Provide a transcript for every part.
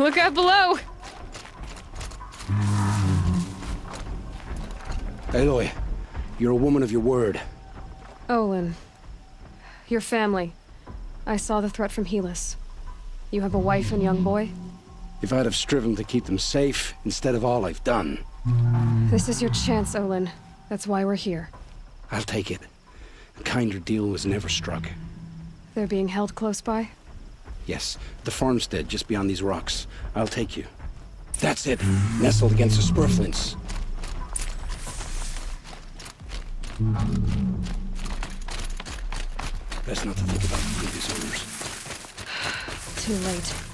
Look out below! Aloy, you're a woman of your word. Olin. Your family. I saw the threat from Helis. You have a wife and young boy? If I'd have striven to keep them safe, instead of all I've done. This is your chance, Olin. That's why we're here. I'll take it. A kinder deal was never struck. They're being held close by? Yes, the farmstead just beyond these rocks. I'll take you. That's it, nestled against the spurflints. Best not to think about the previous owners. Too late.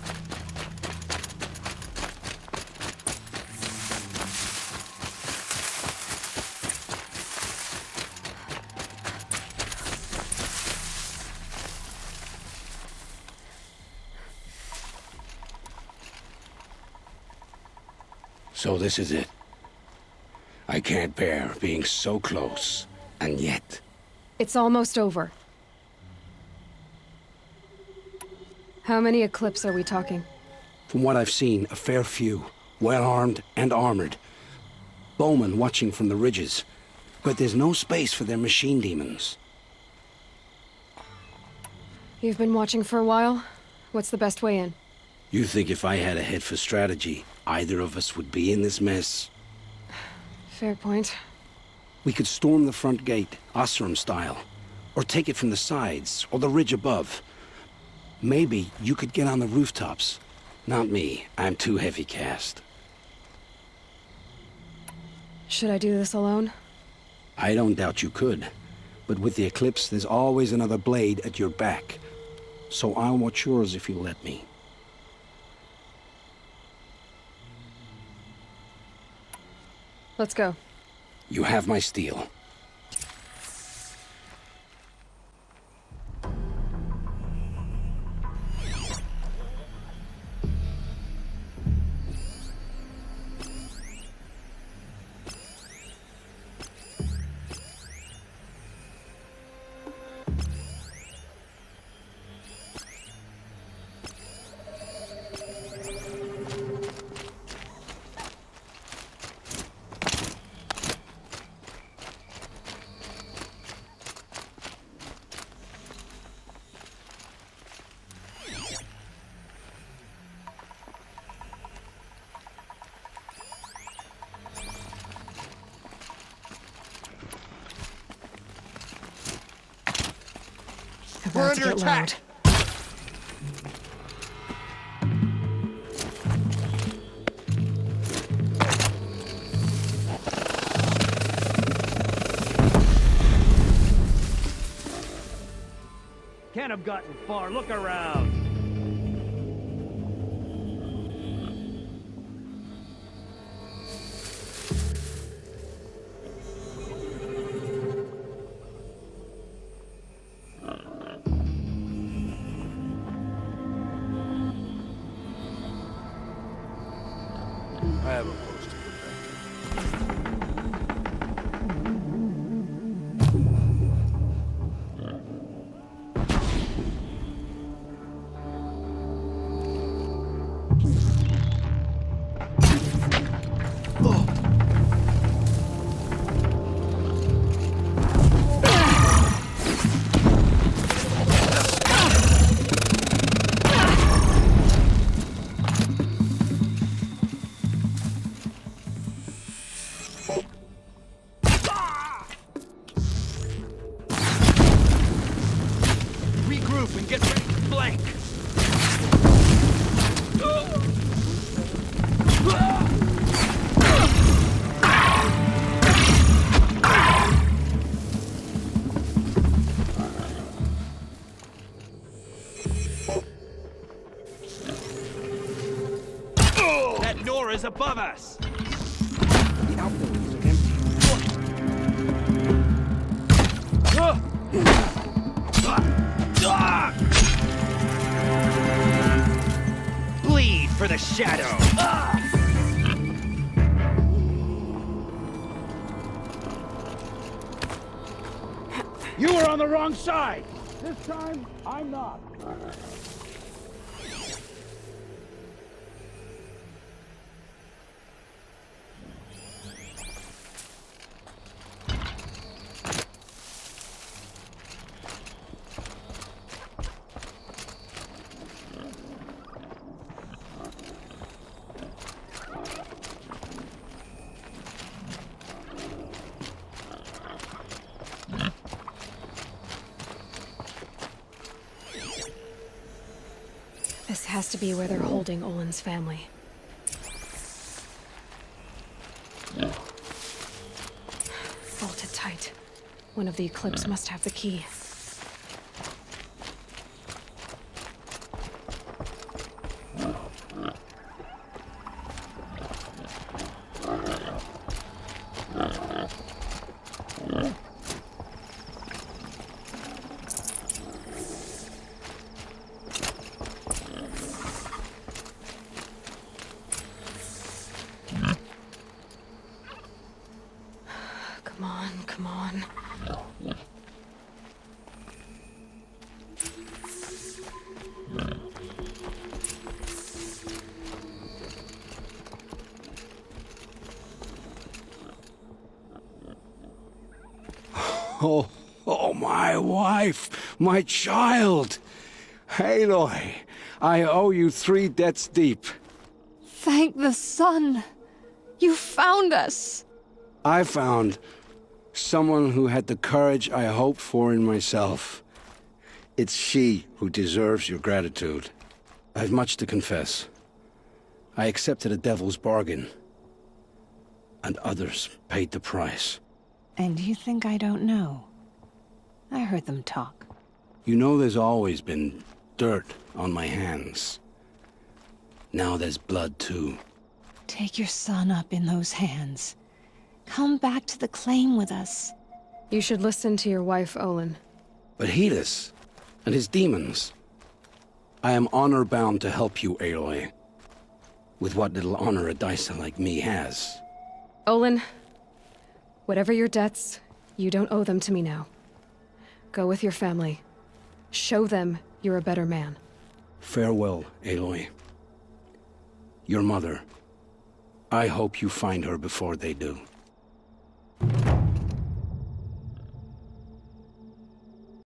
So this is it. I can't bear being so close, and yet... It's almost over. How many Eclipse are we talking? From what I've seen, a fair few. Well-armed and armored. Bowmen watching from the ridges. But there's no space for their machine demons. You've been watching for a while? What's the best way in? You think if I had a head for strategy, either of us would be in this mess? Fair point. We could storm the front gate, Oseram style. Or take it from the sides, or the ridge above. Maybe you could get on the rooftops. Not me. I'm too heavy cast. Should I do this alone? I don't doubt you could. But with the Eclipse, there's always another blade at your back. So I'll watch yours if you let me. Let's go. You have my steel. We're to under get attack. loud. Can't have gotten far. Look around. I have above us. The outbuildings are empty. Bleed for the shadow. You were on the wrong side! This time, I'm not. This has to be where they're holding Olin's family. Bolted tight. One of the Eclipse must have the key. Oh, oh, my wife, my child. Aloy, I owe you three debts deep. Thank the sun! You found us! I found someone who had the courage I hoped for in myself. It's she who deserves your gratitude. I've much to confess. I accepted a devil's bargain. And others paid the price. And you think I don't know? I heard them talk. You know there's always been dirt on my hands. Now there's blood too. Take your son up in those hands. Come back to the claim with us. You should listen to your wife, Olin. But Helis and his demons. I am honor-bound to help you, Aloy. With what little honor a Dysa like me has. Olin, whatever your debts, you don't owe them to me now. Go with your family. Show them you're a better man. Farewell, Aloy. Your mother. I hope you find her before they do.